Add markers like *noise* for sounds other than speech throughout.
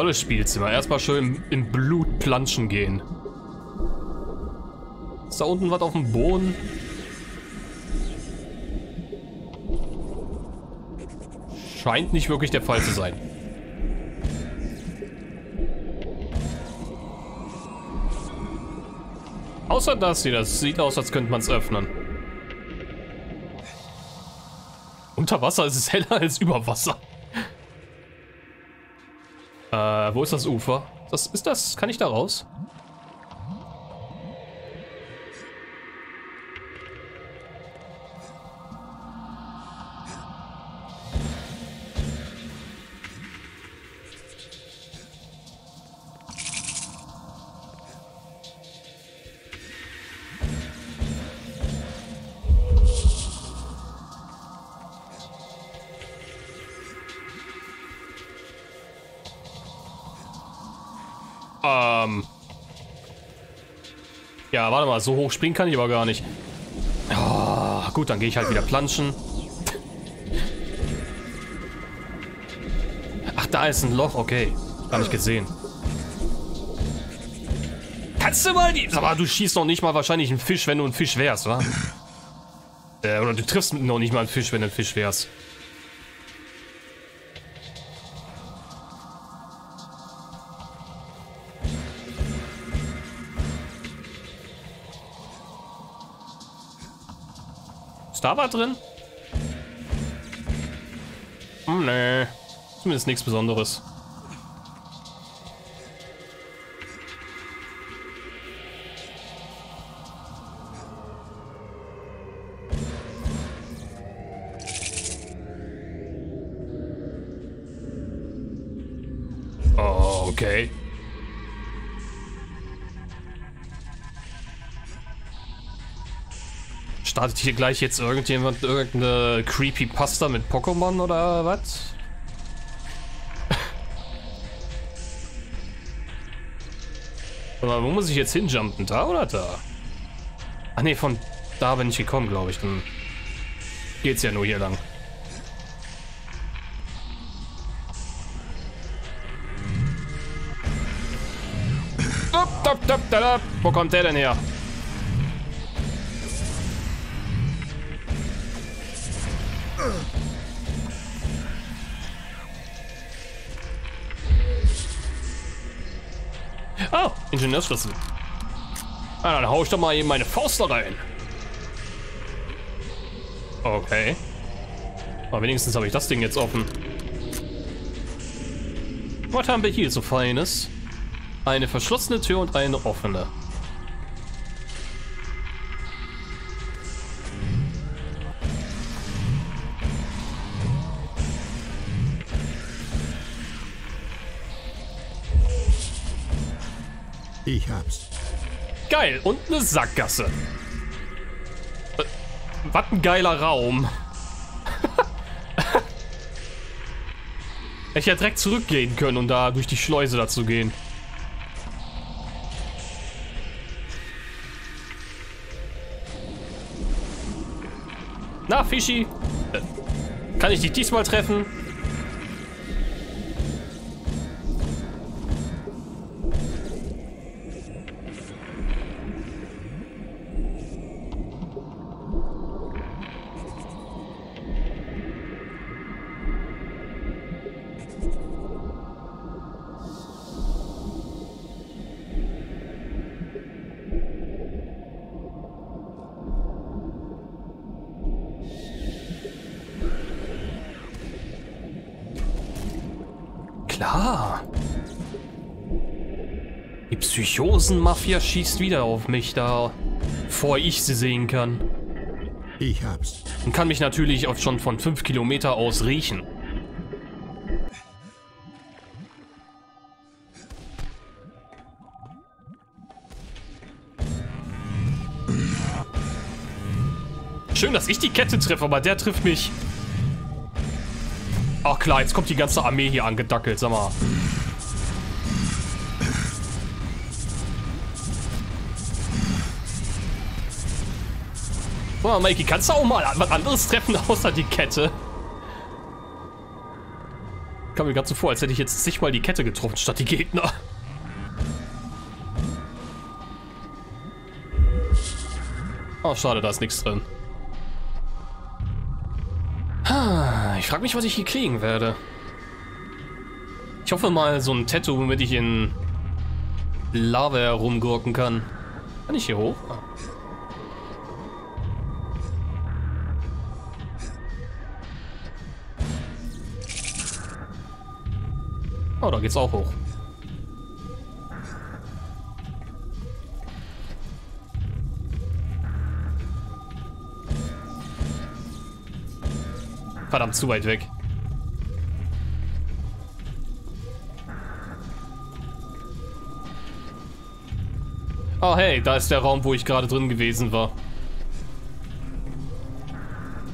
Tolles Spielzimmer. Erstmal schön im, Blut planschen gehen. Ist da unten was auf dem Boden? Scheint nicht wirklich der Fall zu sein. Außer das hier, das sieht aus, als könnte man es öffnen. Unter Wasser ist es *laughs* heller als über Wasser. Wo ist das Ufer? Das ist das. Kann ich da raus? Ähm. Ja, warte mal, so hoch springen kann ich aber gar nicht. Oh, gut, dann gehe ich halt wieder planschen. Ach, da ist ein Loch, okay. Gar nicht gesehen. Kannst du mal die... Aber du schießt noch nicht mal wahrscheinlich einen Fisch, wenn du ein Fisch wärst, oder? Äh, oder du triffst noch nicht mal einen Fisch, wenn du ein Fisch wärst. Ist da was drin? Hm, nee. Zumindest nichts Besonderes. Startet hier gleich jetzt irgendjemand irgendeine Creepypasta mit Pokémon oder was? Aber wo muss ich jetzt hinjumpen? Da oder da? Ach nee, von da bin ich gekommen, glaube ich. Dann geht's ja nur hier lang. Wo kommt der denn her? Oh, Ingenieurschlüssel. Ah, dann hau ich doch mal eben meine Faust da rein. Okay. Aber wenigstens habe ich das Ding jetzt offen. Was haben wir hier so Feines? Eine verschlossene Tür und eine offene. Ich hab's. Geil, und eine Sackgasse. Äh, Was ein geiler Raum. *laughs* ich hätte direkt zurückgehen können und da durch die Schleuse dazu gehen. Na, Fischi? Äh, Kann ich dich diesmal treffen? Klar. Die Psychosen-Mafia schießt wieder auf mich da, bevor ich sie sehen kann. Ich hab's. Und kann mich natürlich auch schon von 5 Kilometer aus riechen. Schön, dass ich die Kette treffe, aber der trifft mich. Ach klar, jetzt kommt die ganze Armee hier angedackelt, sag mal. Guck mal, Mikey, kannst du auch mal was anderes treffen außer die Kette? Kam mir gerade so vor, als hätte ich jetzt zigmal die Kette getroffen, statt die Gegner. Oh, schade, da ist nichts drin. Ich frage mich, was ich hier kriegen werde. Ich hoffe mal so ein Tattoo, womit ich in Lava herumgurken kann. Kann ich hier hoch? Ah. Oh, da geht's auch hoch. Verdammt, zu weit weg. Oh hey, da ist der Raum, wo ich gerade drin gewesen war.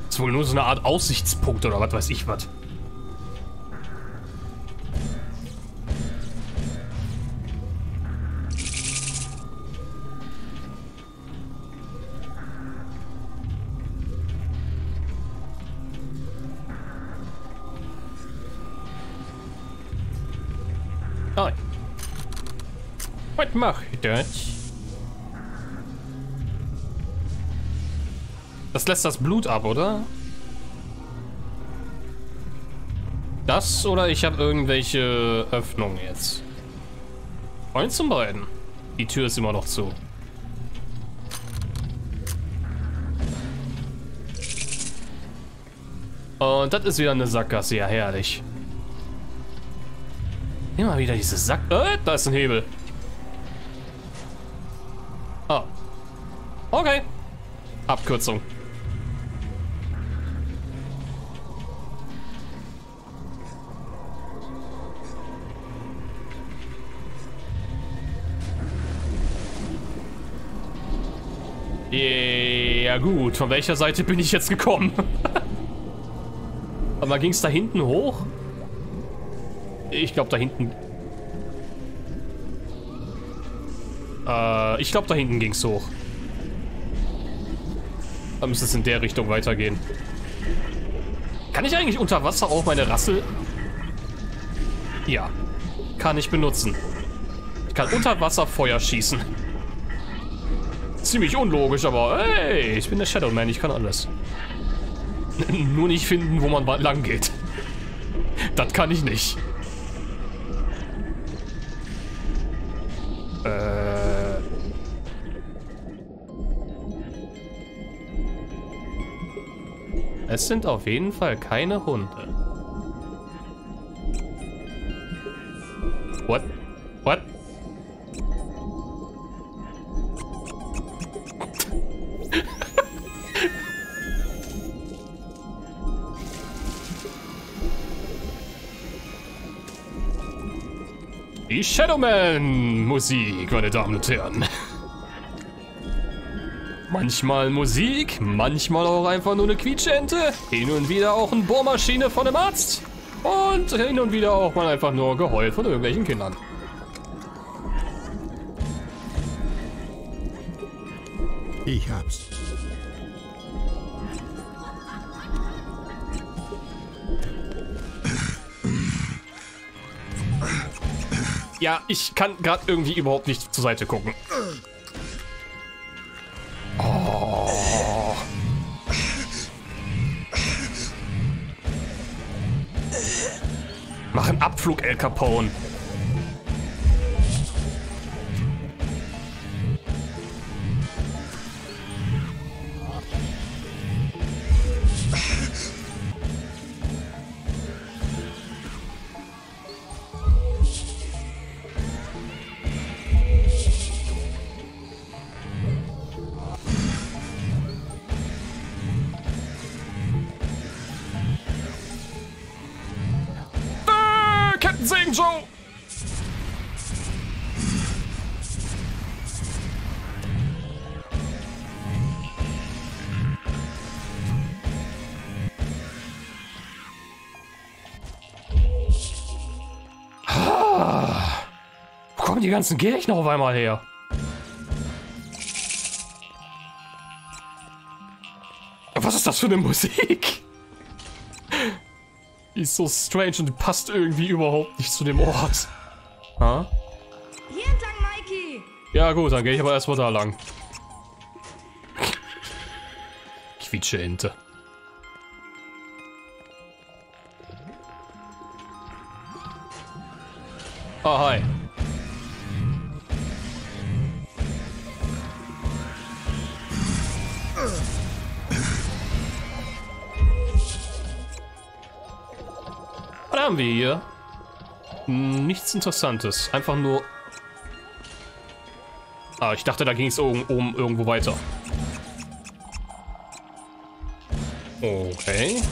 ist wohl nur so eine Art Aussichtspunkt oder was weiß ich was. Hi. Was mach ich das? Das lässt das Blut ab, oder? Das oder ich habe irgendwelche Öffnungen jetzt. Eins zum beiden. Die Tür ist immer noch zu. Und das ist wieder eine Sackgasse, ja herrlich. Immer wieder diese Sack... Äh, da ist ein Hebel. Ah. Okay. Abkürzung. Ja gut, von welcher Seite bin ich jetzt gekommen? *laughs* Aber ging es da hinten hoch? Ich glaube da hinten... Äh, ich glaube da hinten ging es hoch. Da müsste es in der Richtung weitergehen. Kann ich eigentlich unter Wasser auch meine Rassel... Ja. Kann ich benutzen. Ich kann unter Wasser Feuer schießen. Ziemlich unlogisch, aber hey, ich bin der Shadow Man, ich kann alles. Nur nicht finden, wo man lang geht. Das kann ich nicht. Äh. Es sind auf jeden Fall keine Hunde. Die Shadowman-Musik, meine Damen und Herren. Manchmal Musik, manchmal auch einfach nur eine Quietschente, hin und wieder auch eine Bohrmaschine von einem Arzt und hin und wieder auch mal einfach nur Geheul von irgendwelchen Kindern. Ja, ich kann gerade irgendwie überhaupt nicht zur Seite gucken. Oh. Mach einen Abflug, El Capone. Ah. Wo kommen die ganzen Gegner auf einmal her? Was ist das für eine Musik? Die ist so strange und passt irgendwie überhaupt nicht zu dem Ort. Ha? Hier entlang, Mikey! Ja gut, dann gehe ich aber erstmal da lang. Quietsche Ente. Ah, hi. Haben wir hier? Hm, Nichts Interessantes. Einfach nur... Ah, ich dachte, da ging es oben, oben irgendwo weiter. Okay.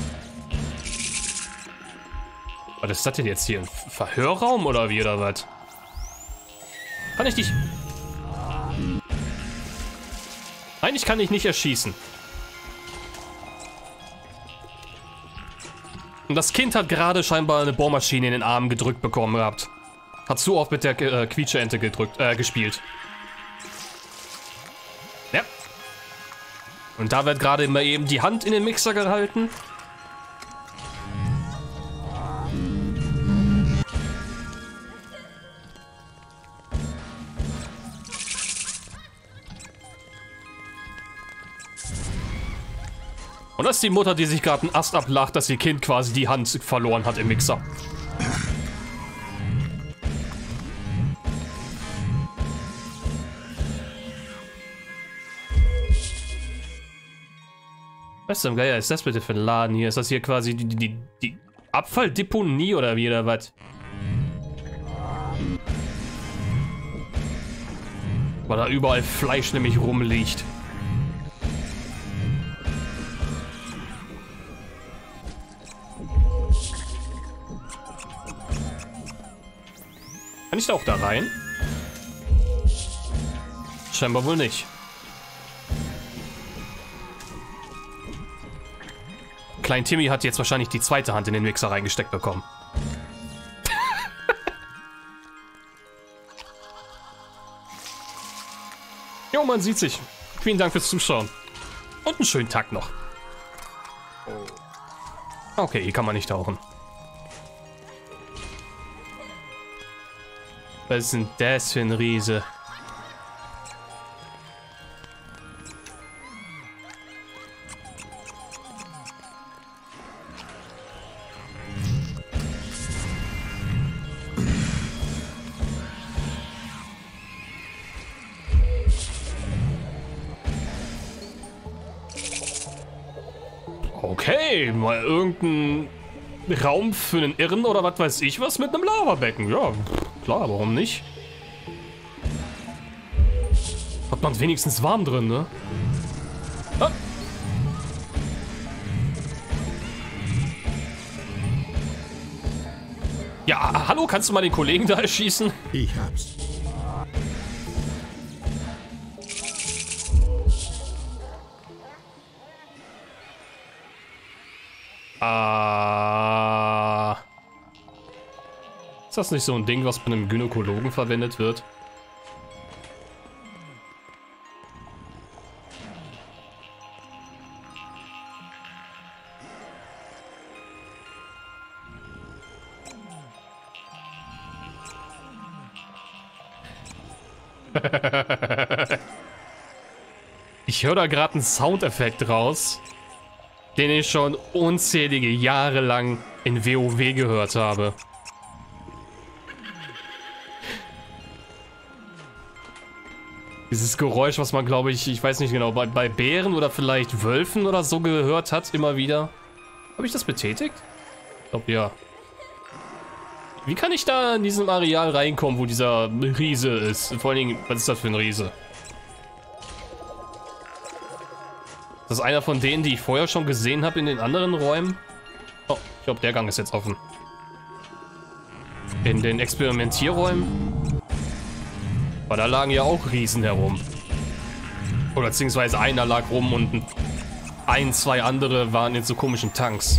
Was ist das denn jetzt hier? Ein Verhörraum oder wie oder was? Kann ich dich... Nein, ich kann dich nicht erschießen. Und das Kind hat gerade scheinbar eine Bohrmaschine in den Arm gedrückt bekommen gehabt. Hat zu oft mit der äh, Quietscheente gedrückt, äh, gespielt. Ja. Und da wird gerade immer eben die Hand in den Mixer gehalten. Und das ist die Mutter, die sich gerade einen Ast ablacht, dass ihr Kind quasi die Hand verloren hat im Mixer. Was zum Geier ist das bitte für ein Laden hier? Ist das hier quasi die, die, die Abfalldeponie oder wie oder was? Weil da überall Fleisch nämlich rumliegt. Kann ich da auch da rein? Scheinbar wohl nicht. Klein Timmy hat jetzt wahrscheinlich die zweite Hand in den Mixer reingesteckt bekommen. *laughs* jo, man sieht sich. Vielen Dank fürs Zuschauen. Und einen schönen Tag noch. Okay, hier kann man nicht tauchen. Was ist denn das für ein Riese? Okay, mal irgendein Raum für einen Irren oder was weiß ich was mit einem Lavabecken. Ja, klar, warum nicht? Hat man wenigstens warm drin, ne? Ah. Ja, hallo, kannst du mal den Kollegen da erschießen? Ich hab's. Ah. Ist das nicht so ein Ding, was bei einem Gynäkologen verwendet wird? *laughs* Ich höre da gerade einen Soundeffekt raus, den ich schon unzählige Jahre lang in WoW gehört habe. Dieses Geräusch, was man, glaube ich, ich weiß nicht genau, bei, bei Bären oder vielleicht Wölfen oder so gehört hat, immer wieder. Habe ich das betätigt? Ich glaube, ja. Wie kann ich da in diesem Areal reinkommen, wo dieser Riese ist? Vor allen Dingen, was ist das für ein Riese? Das ist einer von denen, die ich vorher schon gesehen habe in den anderen Räumen. Oh, ich glaube, der Gang ist jetzt offen. In den Experimentierräumen. Aber da lagen ja auch Riesen herum. Oder beziehungsweise einer lag rum und ein, zwei andere waren in so komischen Tanks.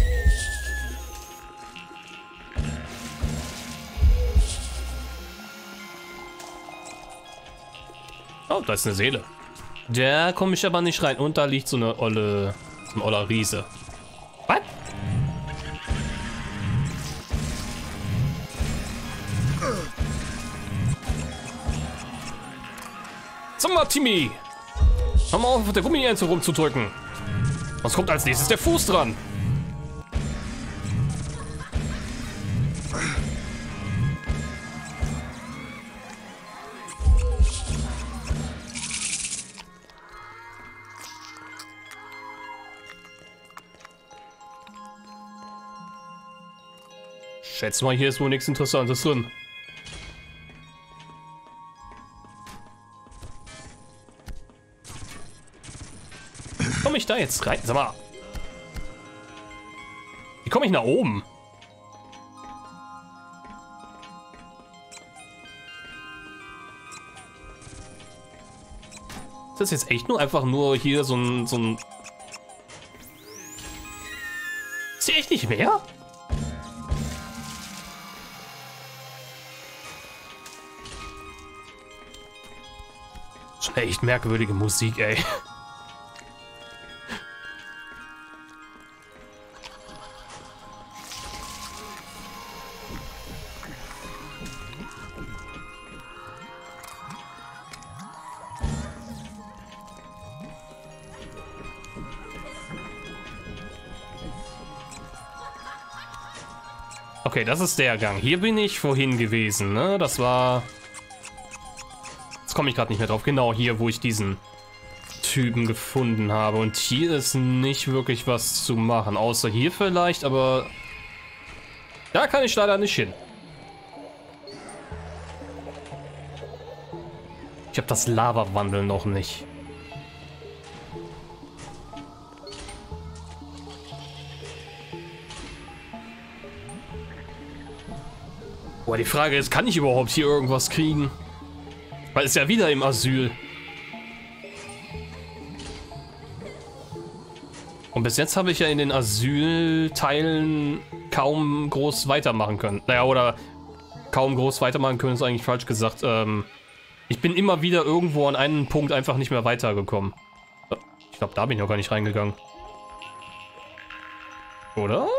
Oh, da ist eine Seele. Da komme ich aber nicht rein. Und da liegt so eine olle, so ein oller Riese. Timmy. Hör mal auf, auf der Gummiente rumzudrücken. Was kommt als nächstes der Fuß dran? Schätze mal, hier ist wohl nichts Interessantes drin. Ich da jetzt rein? Sag mal. Wie komme ich nach oben? Ist das jetzt echt nur einfach nur hier so ein... So ein ist hier echt nicht mehr? Schon echt merkwürdige Musik, ey. Okay, das ist der Gang. Hier bin ich vorhin gewesen, ne? Das war... Jetzt komme ich gerade nicht mehr drauf. Genau hier, wo ich diesen Typen gefunden habe. Und hier ist nicht wirklich was zu machen. Außer hier vielleicht, aber... Da kann ich leider nicht hin. Ich habe das Lava-Wandel noch nicht. Boah, die Frage ist, kann ich überhaupt hier irgendwas kriegen? Weil es ja wieder im Asyl. Und bis jetzt habe ich ja in den Asylteilen kaum groß weitermachen können. Naja, oder kaum groß weitermachen können, ist eigentlich falsch gesagt. Ähm, ich bin immer wieder irgendwo an einen Punkt einfach nicht mehr weitergekommen. Ich glaube, da bin ich noch gar nicht reingegangen. Oder?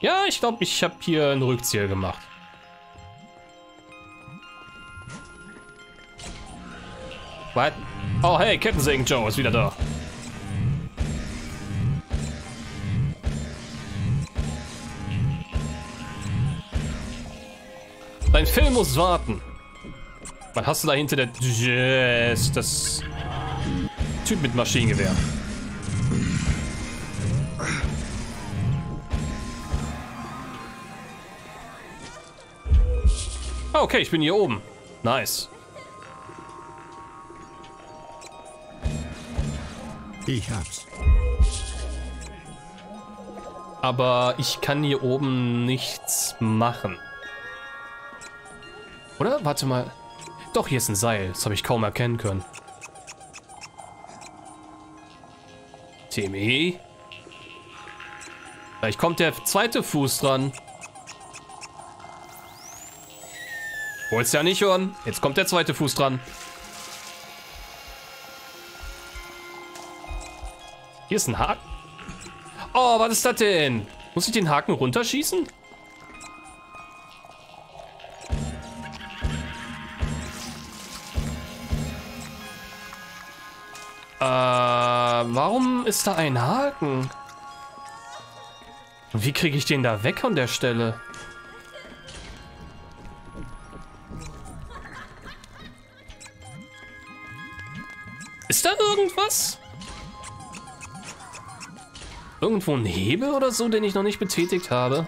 Ja, ich glaube, ich habe hier ein Rückzieher gemacht. What? Oh, hey, Kettensägen Joe ist wieder da. Dein Film muss warten. Was hast du da hinter der... Yes, das... Typ mit Maschinengewehr. Okay, ich bin hier oben. Nice. Ich hab's. Aber ich kann hier oben nichts machen. Oder? Warte mal. Doch, hier ist ein Seil. Das habe ich kaum erkennen können. Timmy? Vielleicht kommt der zweite Fuß dran. Wollt's ja nicht hören. Jetzt kommt der zweite Fuß dran. Hier ist ein Haken. Oh, was ist das denn? Muss ich den Haken runterschießen? Äh, warum ist da ein Haken? Und wie kriege ich den da weg an der Stelle? Irgendwo ein Hebel oder so, den ich noch nicht betätigt habe?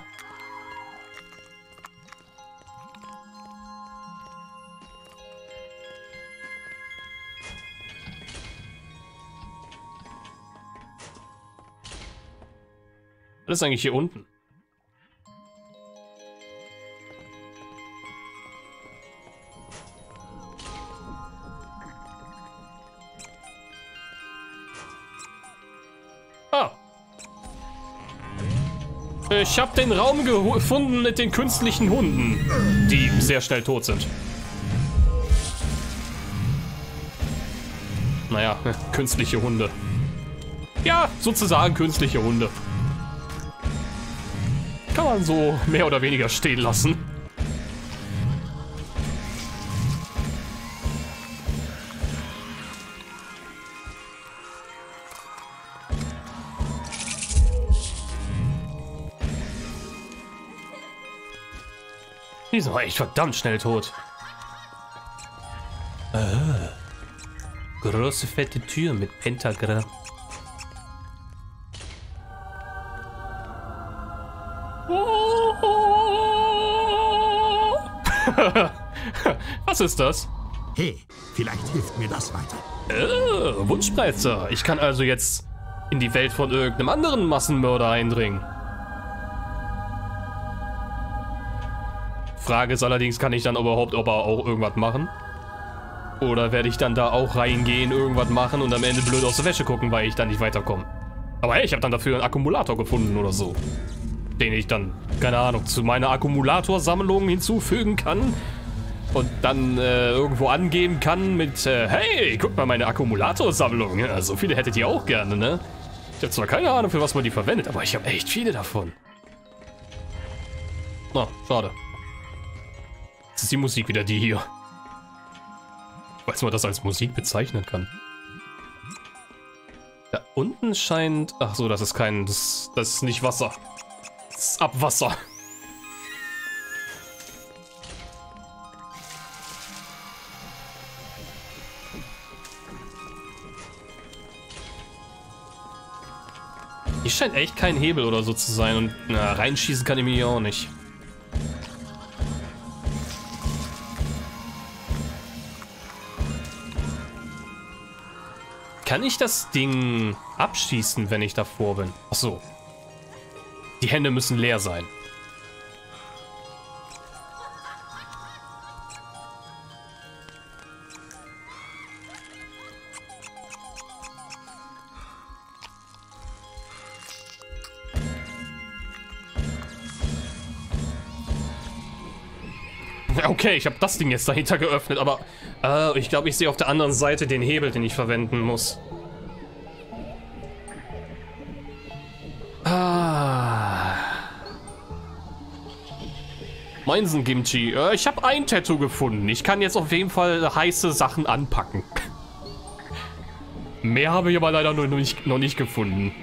Was ist eigentlich hier unten? Ich habe den Raum gefunden mit den künstlichen Hunden, die sehr schnell tot sind. Naja, *laughs* künstliche Hunde. Ja, sozusagen künstliche Hunde. kann man so mehr oder weniger stehen lassen. Die sind aber echt verdammt schnell tot. Ah. Große fette Tür mit Pentagramm. *laughs* Was ist das? Hey, vielleicht hilft mir das weiter. Oh, Wunschspreizer. Ich kann also jetzt in die Welt von irgendeinem anderen Massenmörder eindringen. Frage ist allerdings, kann ich dann überhaupt aber auch irgendwas machen? Oder werde ich dann da auch reingehen, irgendwas machen und am Ende blöd aus der Wäsche gucken, weil ich dann nicht weiterkomme? Aber hey, ich habe dann dafür einen Akkumulator gefunden oder so. Den ich dann, keine Ahnung, zu meiner Akkumulatorsammlung hinzufügen kann. Und dann äh, irgendwo angeben kann mit, äh, hey, guck mal meine Akkumulatorsammlung. Ja, so viele hättet ihr auch gerne, ne? Ich habe zwar keine Ahnung, für was man die verwendet, aber ich habe echt viele davon. Na, oh, schade. Jetzt ist die Musik wieder die hier. Weiß man das als Musik bezeichnen kann. Da unten scheint... Ach so, das ist kein... Das, das ist nicht Wasser. Das ist Abwasser. Hier scheint echt kein Hebel oder so zu sein und na, reinschießen kann ich mir hier auch nicht. Kann ich das Ding abschießen, wenn ich davor bin? Ach so. Die Hände müssen leer sein. Okay, ich habe das Ding jetzt dahinter geöffnet, aber äh, ich glaube, ich sehe auf der anderen Seite den Hebel, den ich verwenden muss. Ah. Meinsen Kimchi. Äh, ich habe ein Tattoo gefunden. Ich kann jetzt auf jeden Fall heiße Sachen anpacken. *laughs* Mehr habe ich aber leider noch nicht, noch nicht gefunden.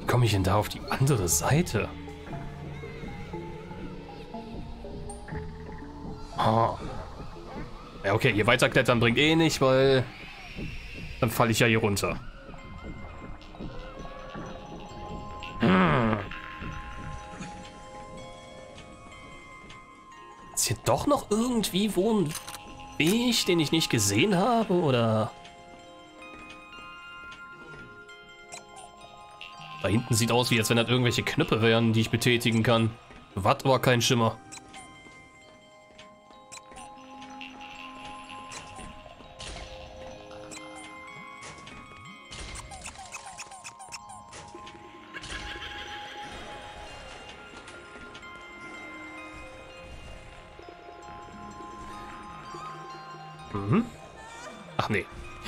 Wie komme ich denn da auf die andere Seite? Oh. Ja, okay, hier weiterklettern bringt eh nicht, weil dann falle ich ja hier runter. Hm. Ist hier doch noch irgendwie wo ein Weg, den ich nicht gesehen habe, oder? Da hinten sieht aus, wie als wenn das irgendwelche Knöpfe wären, die ich betätigen kann. Was war kein Schimmer.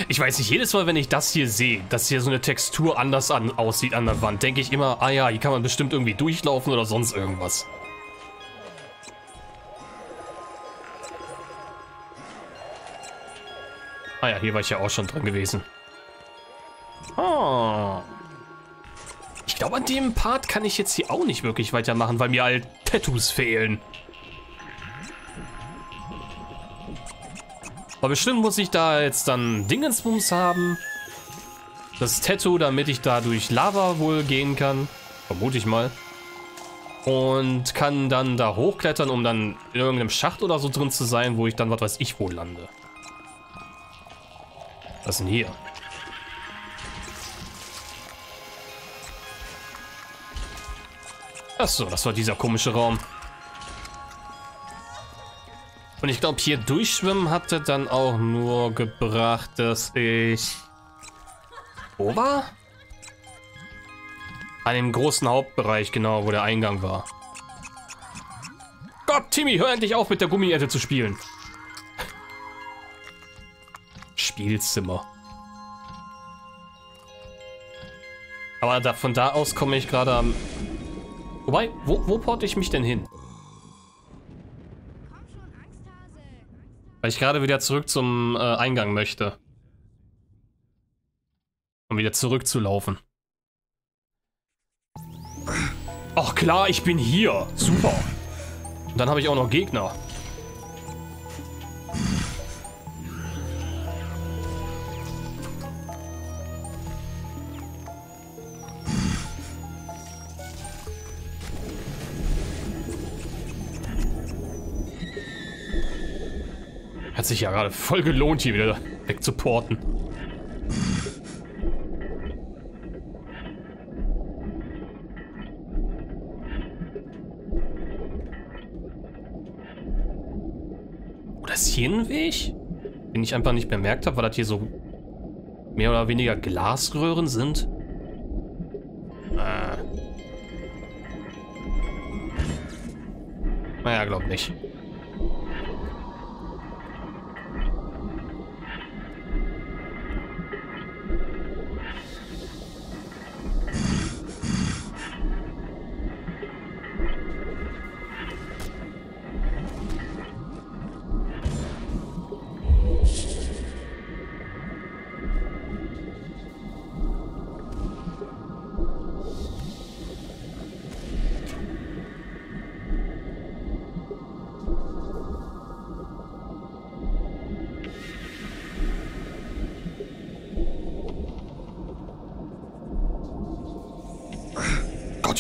Ich weiß nicht, jedes Mal, wenn ich das hier sehe, dass hier so eine Textur anders an, aussieht an der Wand, denke ich immer, ah ja, hier kann man bestimmt irgendwie durchlaufen oder sonst irgendwas. Ah ja, hier war ich ja auch schon dran gewesen. Oh. Ich glaube, an dem Part kann ich jetzt hier auch nicht wirklich weitermachen, weil mir halt Tattoos fehlen. Aber bestimmt muss ich da jetzt dann Dingensbums haben. Das Tattoo, damit ich da durch Lava wohl gehen kann. Vermute ich mal. Und kann dann da hochklettern, um dann in irgendeinem Schacht oder so drin zu sein, wo ich dann was weiß ich wo lande. Was denn hier? Achso, das war dieser komische Raum. Und ich glaube, hier durchschwimmen hatte dann auch nur gebracht, dass ich... Wo war? An dem großen Hauptbereich, genau, wo der Eingang war. Gott, Timmy, hör endlich auf mit der Gummiette zu spielen. Spielzimmer. Aber da, von da aus komme ich gerade am... Wobei, wo, wo porte ich mich denn hin? Weil ich gerade wieder zurück zum äh, Eingang möchte. Um wieder zurückzulaufen. Ach klar, ich bin hier. Super. Und dann habe ich auch noch Gegner. Hat sich ja gerade voll gelohnt, hier wieder wegzuporten. Oder ist hier ein Weg? Den ich einfach nicht bemerkt habe, weil das hier so mehr oder weniger Glasröhren sind. Äh. Naja, glaub nicht.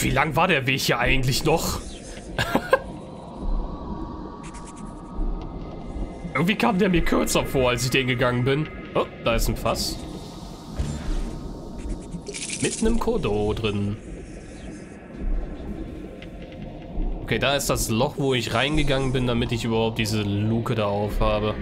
Wie lang war der Weg hier eigentlich noch? *laughs* Irgendwie kam der mir kürzer vor, als ich den gegangen bin. Oh, da ist ein Fass. Mit einem Kodo drin. Okay, da ist das Loch, wo ich reingegangen bin, damit ich überhaupt diese Luke da aufhabe.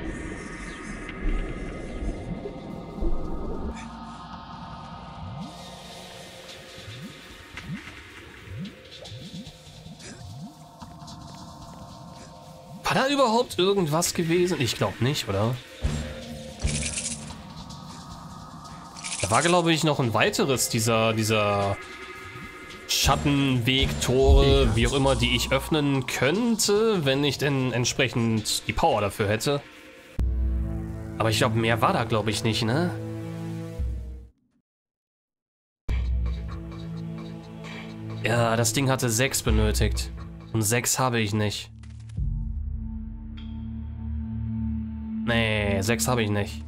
Überhaupt irgendwas gewesen? Ich glaube nicht, oder? Da war, glaube ich, noch ein weiteres dieser, dieser Schattenweg-Tore, wie auch immer, die ich öffnen könnte, wenn ich denn entsprechend die Power dafür hätte. Aber ich glaube, mehr war da, glaube ich, nicht, ne? Ja, das Ding hatte sechs benötigt. Und sechs habe ich nicht. Sechs habe ich nicht.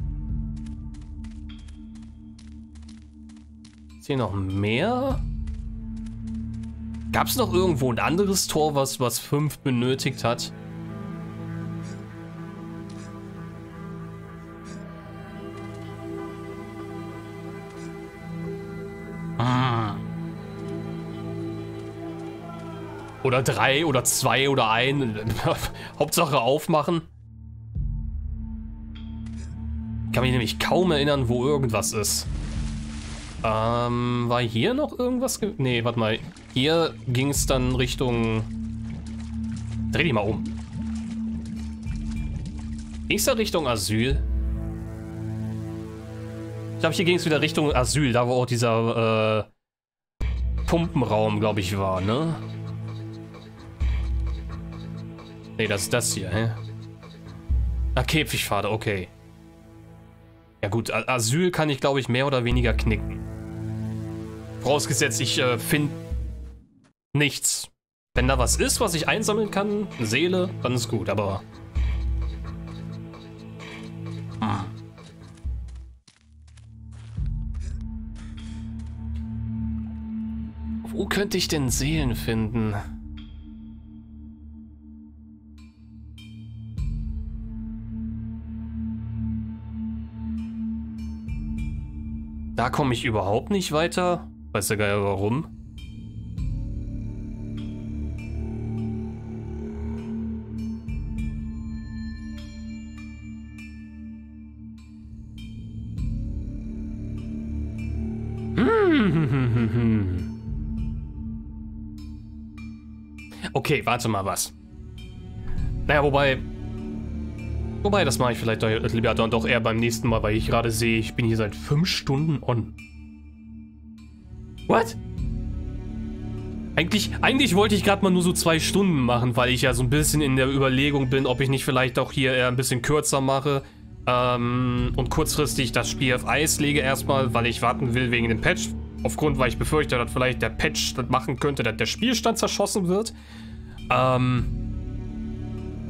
Ist hier noch mehr? Gab es noch irgendwo ein anderes Tor, was, was fünf benötigt hat? Ah. Oder drei oder zwei oder ein. *laughs* Hauptsache aufmachen. Kann mich nämlich kaum erinnern, wo irgendwas ist. Ähm, war hier noch irgendwas? ge- Nee, warte mal. Hier ging es dann Richtung... Dreh die mal um. Ging da Richtung Asyl? Ich glaube, hier ging es wieder Richtung Asyl, da wo auch dieser äh, Pumpenraum, glaube ich, war, ne? Nee, das ist das hier, hä? Ah, Käfigpfade, okay. Ja gut, Asyl kann ich, glaube ich, mehr oder weniger knicken. Vorausgesetzt, ich äh, finde nichts. Wenn da was ist, was ich einsammeln kann, eine Seele, dann ist gut, aber... Hm. Wo könnte ich denn Seelen finden? Da komme ich überhaupt nicht weiter. Weiß gar nicht warum. *laughs* Okay, warte mal was. Naja, wobei... Wobei, das mache ich vielleicht doch, lieber dann doch eher beim nächsten Mal, weil ich gerade sehe, ich bin hier seit fünf Stunden on. What? Eigentlich, eigentlich wollte ich gerade mal nur so zwei Stunden machen, weil ich ja so ein bisschen in der Überlegung bin, ob ich nicht vielleicht auch hier eher ein bisschen kürzer mache ähm, und kurzfristig das Spiel auf Eis lege erstmal, weil ich warten will wegen dem Patch. Aufgrund, weil ich befürchte, dass vielleicht der Patch das machen könnte, dass der Spielstand zerschossen wird. Ähm,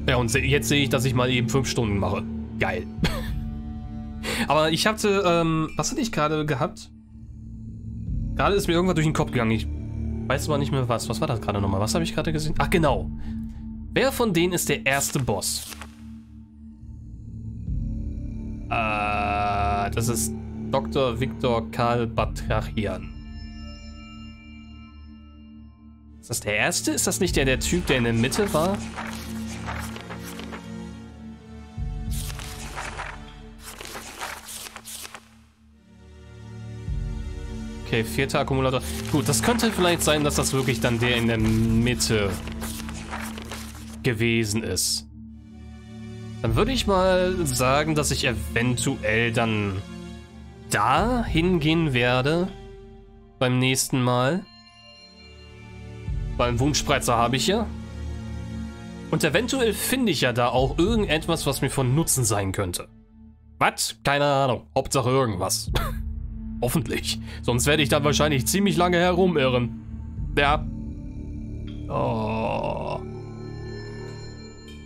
ja, und jetzt sehe ich, dass ich mal eben fünf Stunden mache. Geil. *laughs* Aber ich hatte, ähm, was hatte ich gerade gehabt? Gerade ist mir irgendwas durch den Kopf gegangen. Ich weiß aber nicht mehr was. Was war das gerade nochmal? Was habe ich gerade gesehen? Ach, genau. Wer von denen ist der erste Boss? Äh, das ist Dr. Viktor Karl Batrachian. Ist das der erste? Ist das nicht der, der Typ, der in der Mitte war? Okay, vierter Akkumulator. Gut, das könnte vielleicht sein, dass das wirklich dann der in der Mitte gewesen ist. Dann würde ich mal sagen, dass ich eventuell dann da hingehen werde beim nächsten Mal. Beim Wunschspreizer habe ich ja. Und eventuell finde ich ja da auch irgendetwas, was mir von Nutzen sein könnte. Was? Keine Ahnung. Hauptsache irgendwas. *laughs* Hoffentlich. Sonst werde ich dann wahrscheinlich ziemlich lange herumirren. Ja. Oh.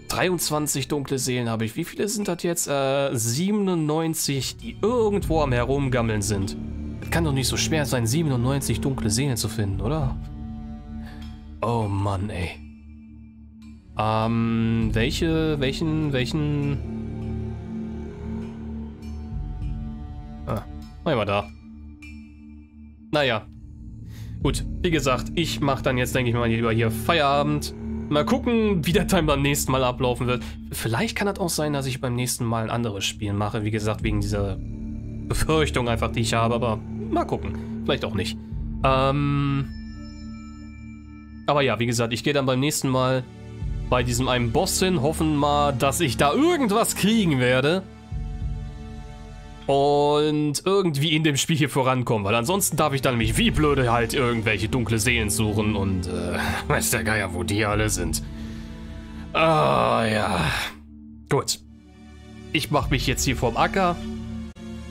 23 dunkle Seelen habe ich. Wie viele sind das jetzt? Äh, 97, die irgendwo am Herumgammeln sind. Das kann doch nicht so schwer sein, 97 dunkle Seelen zu finden, oder? Oh Mann, ey. Ähm, welche, welchen, welchen... Ah, mal da. Naja. Gut, wie gesagt, ich mache dann jetzt, denke ich mal, lieber hier Feierabend. Mal gucken, wie der Time beim nächsten Mal ablaufen wird. Vielleicht kann das auch sein, dass ich beim nächsten Mal ein anderes Spiel mache. Wie gesagt, wegen dieser Befürchtung einfach, die ich habe. Aber mal gucken. Vielleicht auch nicht. Ähm... Aber ja, wie gesagt, ich gehe dann beim nächsten Mal bei diesem einen Boss hin. Hoffen mal, dass ich da irgendwas kriegen werde und irgendwie in dem Spiel hier vorankommen, weil ansonsten darf ich dann mich wie blöde halt irgendwelche dunkle Seelen suchen und äh, *laughs* weiß der Geier, wo die alle sind. Ah, ja. Gut. Ich mach mich jetzt hier vom Acker.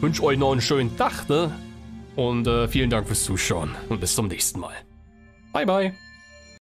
Wünsche euch noch einen schönen Tag, ne? Und äh, vielen Dank fürs Zuschauen und bis zum nächsten Mal. Bye, bye.